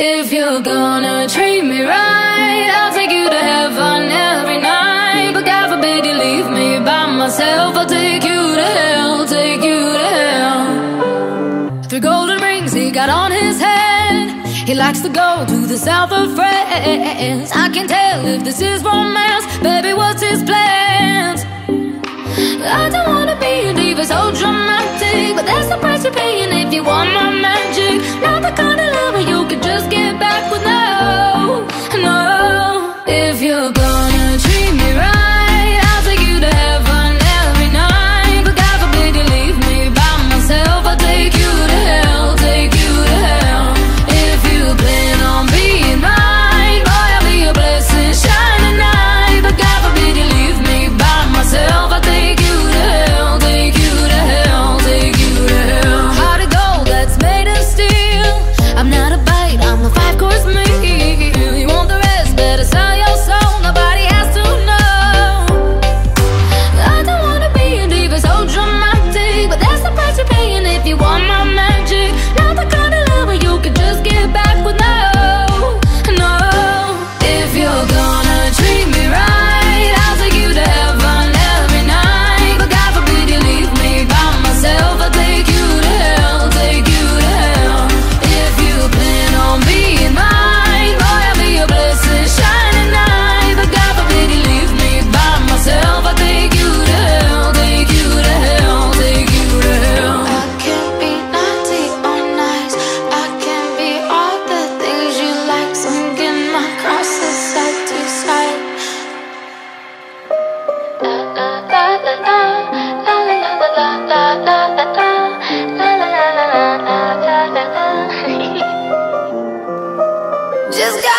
If you're gonna treat me right, I'll take you to heaven every night. But God forbid you leave me by myself. I'll take you to hell, take you to hell. Three golden rings he got on his head. He likes to go to the south of France. I can tell if this is romance, baby. What's his plans? I don't wanna be a diva so dramatic, but that's the price you're paying if you want my magic. Of just got